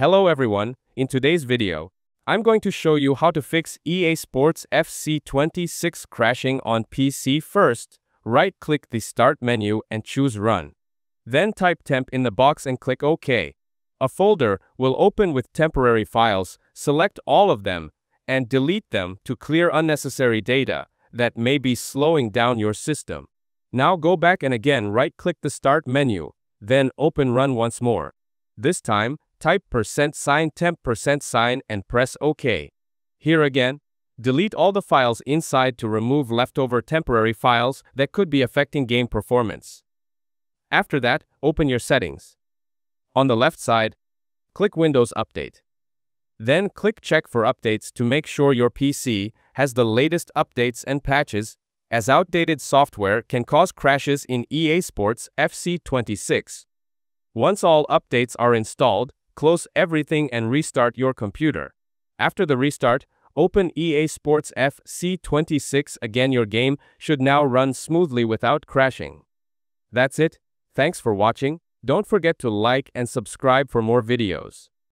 Hello everyone, in today's video, I'm going to show you how to fix EA Sports FC 26 crashing on PC first. Right-click the Start menu and choose Run. Then type temp in the box and click OK. A folder will open with temporary files, select all of them, and delete them to clear unnecessary data that may be slowing down your system. Now go back and again right-click the Start menu, then open Run once more. This time, type percent sign temp percent sign and press OK. Here again, delete all the files inside to remove leftover temporary files that could be affecting game performance. After that, open your settings. On the left side, click Windows Update. Then click Check for updates to make sure your PC has the latest updates and patches, as outdated software can cause crashes in EA Sports FC26. Once all updates are installed, close everything and restart your computer. After the restart, open EA Sports FC26 again your game should now run smoothly without crashing. That's it, thanks for watching, don't forget to like and subscribe for more videos.